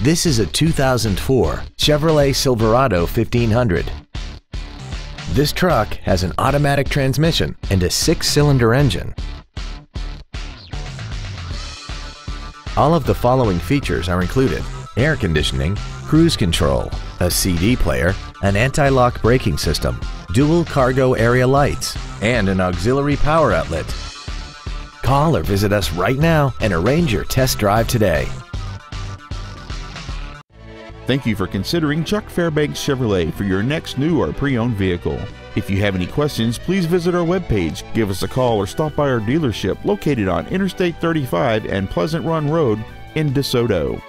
This is a 2004 Chevrolet Silverado 1500. This truck has an automatic transmission and a six-cylinder engine. All of the following features are included. Air conditioning, cruise control, a CD player, an anti-lock braking system, dual cargo area lights, and an auxiliary power outlet. Call or visit us right now and arrange your test drive today. Thank you for considering Chuck Fairbanks Chevrolet for your next new or pre owned vehicle. If you have any questions, please visit our webpage, give us a call, or stop by our dealership located on Interstate 35 and Pleasant Run Road in DeSoto.